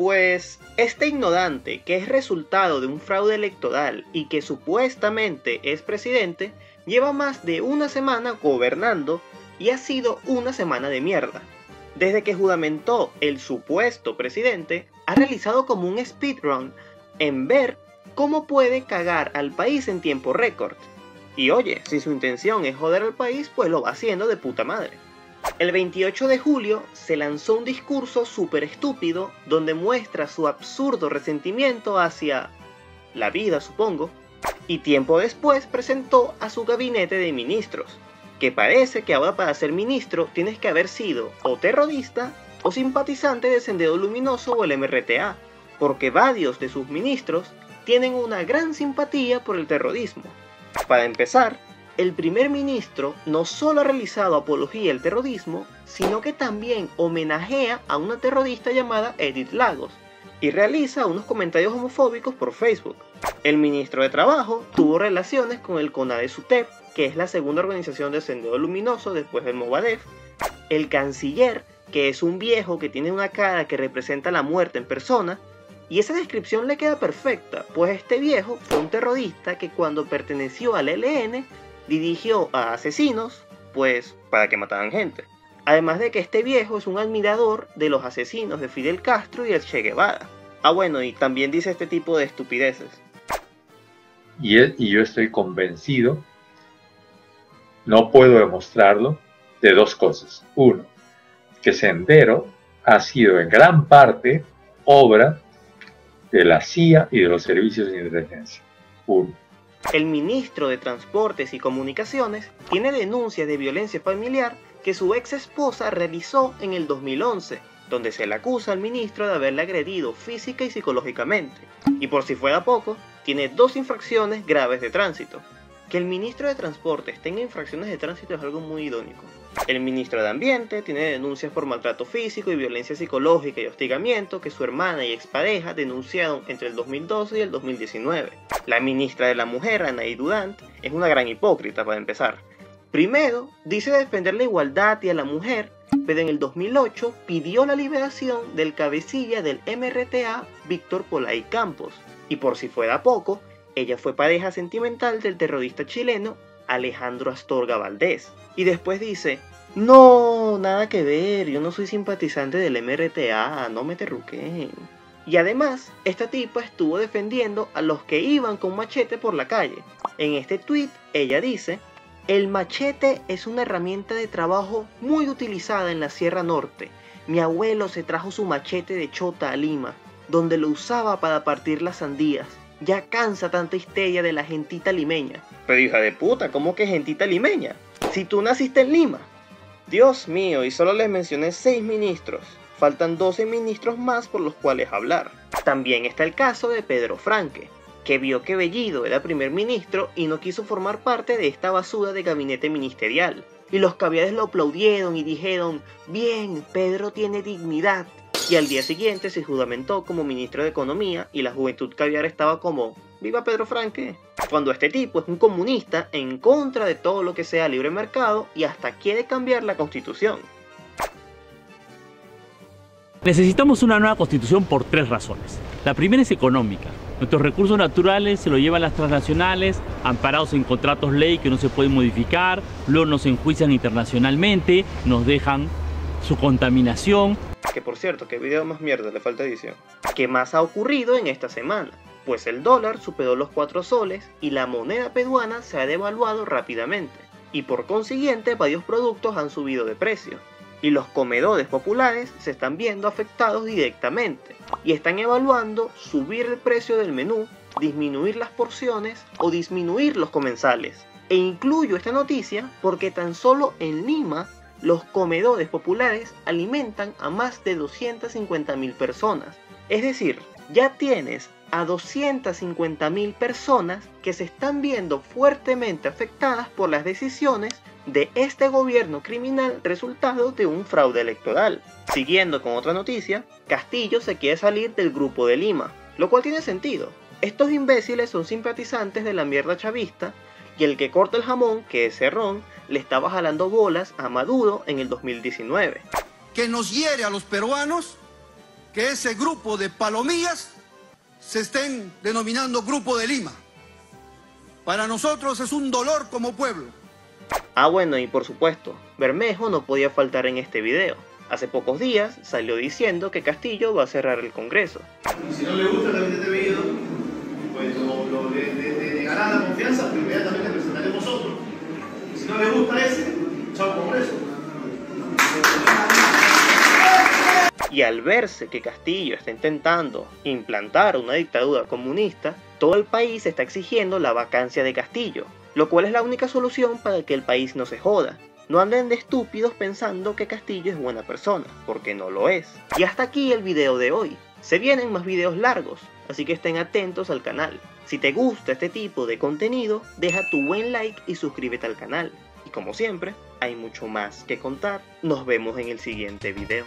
Pues este ignorante, que es resultado de un fraude electoral y que supuestamente es presidente, lleva más de una semana gobernando y ha sido una semana de mierda. Desde que juramentó el supuesto presidente, ha realizado como un speedrun en ver cómo puede cagar al país en tiempo récord. Y oye, si su intención es joder al país, pues lo va haciendo de puta madre. El 28 de julio se lanzó un discurso súper estúpido donde muestra su absurdo resentimiento hacia la vida, supongo, y tiempo después presentó a su gabinete de ministros, que parece que ahora para ser ministro tienes que haber sido o terrorista o simpatizante de Sendero Luminoso o el MRTA, porque varios de sus ministros tienen una gran simpatía por el terrorismo. Para empezar, el primer ministro no solo ha realizado apología al terrorismo, sino que también homenajea a una terrorista llamada Edith Lagos y realiza unos comentarios homofóbicos por Facebook. El ministro de Trabajo tuvo relaciones con el CONADE-SUTEP, que es la segunda organización de Sendero Luminoso después del Movadef. El canciller, que es un viejo que tiene una cara que representa la muerte en persona, y esa descripción le queda perfecta, pues este viejo fue un terrorista que cuando perteneció al ELN dirigió a asesinos, pues para que mataran gente. Además de que este viejo es un admirador de los asesinos de Fidel Castro y el Che Guevara. Ah bueno, y también dice este tipo de estupideces. Y, y yo estoy convencido, no puedo demostrarlo, de dos cosas. Uno, que Sendero ha sido en gran parte obra de la CIA y de los servicios de inteligencia. Uno. El ministro de Transportes y Comunicaciones tiene denuncias de violencia familiar que su ex esposa realizó en el 2011, donde se le acusa al ministro de haberle agredido física y psicológicamente. Y por si fuera poco, tiene dos infracciones graves de tránsito. Que el ministro de Transportes tenga infracciones de tránsito es algo muy idónico. El ministro de Ambiente tiene denuncias por maltrato físico y violencia psicológica y hostigamiento que su hermana y expareja denunciaron entre el 2012 y el 2019. La ministra de la Mujer, Anaí Dudant, es una gran hipócrita para empezar. Primero, dice defender la igualdad y a la mujer, pero en el 2008 pidió la liberación del cabecilla del MRTA, Víctor Polay Campos. Y por si fuera poco, ella fue pareja sentimental del terrorista chileno Alejandro Astorga Valdés. Y después dice, no, nada que ver, yo no soy simpatizante del MRTA, no me terruquen. Y además, esta tipa estuvo defendiendo a los que iban con machete por la calle. En este tweet, ella dice, el machete es una herramienta de trabajo muy utilizada en la Sierra Norte. Mi abuelo se trajo su machete de Chota a Lima, donde lo usaba para partir las sandías. Ya cansa tanta histeria de la gentita limeña. Pero hija de puta, ¿cómo que gentita limeña? Si tú naciste en Lima. Dios mío, y solo les mencioné 6 ministros. Faltan 12 ministros más por los cuales hablar. También está el caso de Pedro Franque, que vio que Bellido era primer ministro y no quiso formar parte de esta basura de gabinete ministerial. Y los caviares lo aplaudieron y dijeron, bien, Pedro tiene dignidad, y al día siguiente se juramentó como ministro de Economía y la juventud caviar estaba como, viva Pedro Franque. Cuando este tipo es un comunista en contra de todo lo que sea libre mercado y hasta quiere cambiar la constitución. Necesitamos una nueva constitución por tres razones. La primera es económica. Nuestros recursos naturales se los llevan las transnacionales, amparados en contratos ley que no se pueden modificar, luego nos enjuician internacionalmente, nos dejan su contaminación, que por cierto, que video más mierda, le falta edición. ¿Qué más ha ocurrido en esta semana? Pues el dólar superó los 4 soles y la moneda peruana se ha devaluado rápidamente. Y por consiguiente varios productos han subido de precio. Y los comedores populares se están viendo afectados directamente. Y están evaluando subir el precio del menú, disminuir las porciones o disminuir los comensales. E incluyo esta noticia porque tan solo en Lima los comedores populares alimentan a más de 250.000 personas. Es decir, ya tienes a 250.000 personas que se están viendo fuertemente afectadas por las decisiones de este gobierno criminal resultado de un fraude electoral. Siguiendo con otra noticia, Castillo se quiere salir del grupo de Lima, lo cual tiene sentido. Estos imbéciles son simpatizantes de la mierda chavista y el que corta el jamón, que es Cerrón, le estaba jalando bolas a Maduro en el 2019. Que nos hiere a los peruanos que ese grupo de palomillas se estén denominando Grupo de Lima. Para nosotros es un dolor como pueblo. Ah bueno, y por supuesto, Bermejo no podía faltar en este video. Hace pocos días salió diciendo que Castillo va a cerrar el Congreso. Si no le gusta también este video, pues lo, lo le, Y al verse que Castillo está intentando implantar una dictadura comunista, todo el país está exigiendo la vacancia de Castillo, lo cual es la única solución para que el país no se joda. No anden de estúpidos pensando que Castillo es buena persona, porque no lo es. Y hasta aquí el video de hoy. Se vienen más videos largos, así que estén atentos al canal. Si te gusta este tipo de contenido, deja tu buen like y suscríbete al canal. Y como siempre, hay mucho más que contar. Nos vemos en el siguiente video.